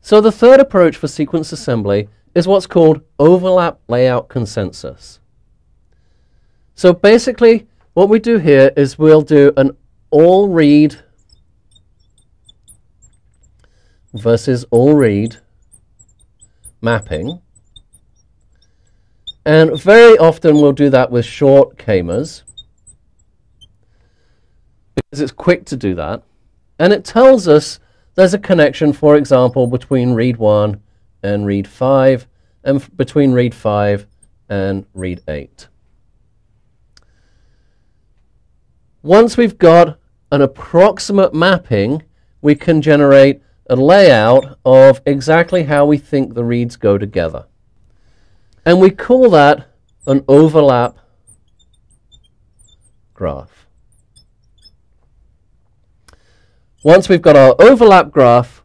So the third approach for sequence assembly is what's called overlap layout consensus. So basically, what we do here is we'll do an all read versus all read mapping. And very often we'll do that with short k-mers because it's quick to do that. And it tells us there's a connection, for example, between read 1 and read 5 and between read 5 and read 8. Once we've got an approximate mapping, we can generate a layout of exactly how we think the reads go together. And we call that an overlap graph. Once we've got our overlap graph,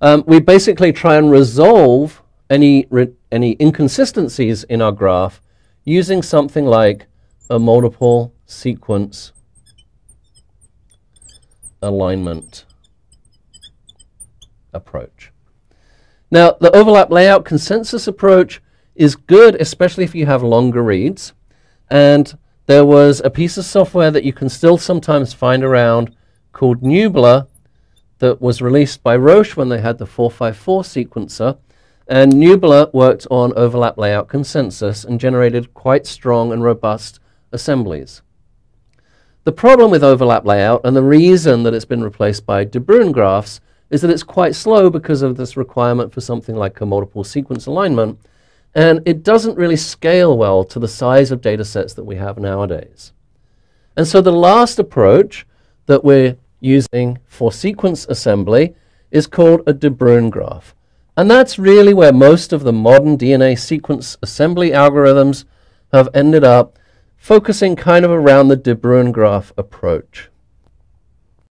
um, we basically try and resolve any, any inconsistencies in our graph using something like a multiple sequence alignment approach. Now, the overlap layout consensus approach is good, especially if you have longer reads. And there was a piece of software that you can still sometimes find around called Newbler that was released by Roche when they had the 454 sequencer. And Newbler worked on overlap layout consensus and generated quite strong and robust assemblies. The problem with overlap layout and the reason that it's been replaced by De Bruijn graphs is that it's quite slow because of this requirement for something like a multiple sequence alignment, and it doesn't really scale well to the size of data sets that we have nowadays. And so the last approach that we're using for sequence assembly is called a De Bruijn graph. And that's really where most of the modern DNA sequence assembly algorithms have ended up focusing kind of around the De Bruijn graph approach.